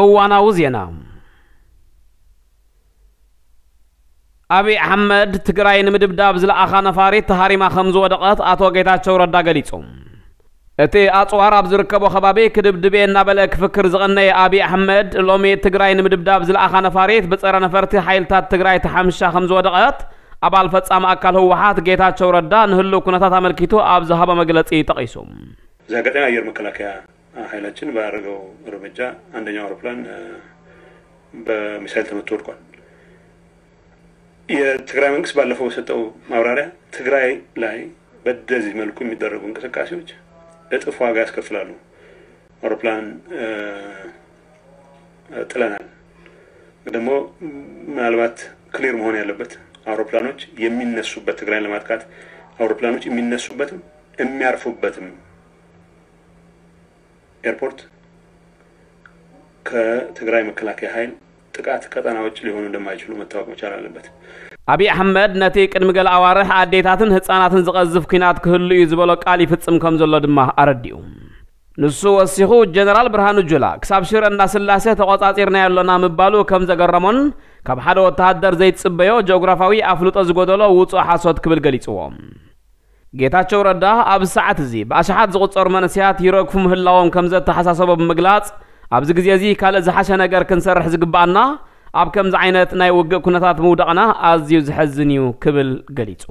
እዋናዊ ዜና ኣብዪ ኣሕመድ ትግራይ ንምድብዳብ ዝለኣኻ ነፋሪት ተሃሪማ ከም ዝወደቐት ኣቶ ጌታቸው ረዳ ገሊፆም እቲ ኣፅዋር ኣብ ዝርከቦ ከባቢ ክድብድቤ እናበለ ክፍክር ዝቐነየ ኣብዪ ኣሕመድ ሎሚ ትግራይ ንምድብዳብ ዝለኣኻ ነፋሪት ብፀረ ነፈርቲ ሓይልታት ትግራይ ተሓምሻ ከም ዝወደቐት ኣባል ፈጻሚ ኣካል ህወሓት ጌታቸው ረዳ ንህልው ኩነታት አመልኪቱ ኣብ ዝሃበ መግለፂ ጠቂሱ እዚህ አጋጣሚ አየር መከላከያ ኃይላችን ባደረገው እርምጃ አንደኛው አውሮፕላን በሚሳይል ተመቶ ወድቋል። የትግራይ መንግስት ባለፈው የሰጠው ማብራሪያ ትግራይ ላይ በደዚህ መልኩ የሚደረጉ እንቅስቃሴዎች እጥፍ ዋጋ ያስከፍላሉ። አውሮፕላን ጥለናል። ደግሞ ምናልባት ክሊር መሆን ያለበት አውሮፕላኖች የሚነሱበት ትግራይን ለማጥቃት አውሮፕላኖች የሚነሱበትም የሚያርፉበትም ኤርፖርት ከትግራይ መከላከያ ኃይል ጥቃት ቀጠና ውጭ ሊሆኑ እንደማይችሉ መታወቅ መቻል አለበት። ኣብዪ ኣሕመድ ነቲ ቅድሚ ገለ ኣዋርሕ ኣዴታትን ህፃናትን ዝቐዝፍ ኩናት ክህሉ እዩ ዝበሎ ቃል ይፍፅም ከም ዘሎ ድማ ኣረዲኡ ንሱ ወሲኹ ጀነራል ብርሃኑ ጁላ ክሳብ ሽረ እንዳስላሴ ተቆፃፂርናዮ ኣለና ምባሉ ከም ዘገረሞን ካብ ሓደ ወተሃደር ዘይትፅበዮ ጂኦግራፋዊ ኣፍልጦ ዝጎደሎ ውፁእ ሓሶት ክብል ገሊፅዎም ጌታቸው ረዳ ኣብ ሰዓት እዚ ብኣሽሓት ዝቁፀሩ መንስያት ይረግፉ ምህላዎም ከም ዘተሓሳሰቦ ብምግላፅ ኣብዚ ግዜ እዚ ካልእ ዝሓሸ ነገር ክንሰርሕ ዝግባአና ኣብ ከምዚ ዓይነት ናይ ውግእ ኩነታት ምውዳቕና ኣዝዩ ዝሐዝን እዩ ክብል ገሊፁ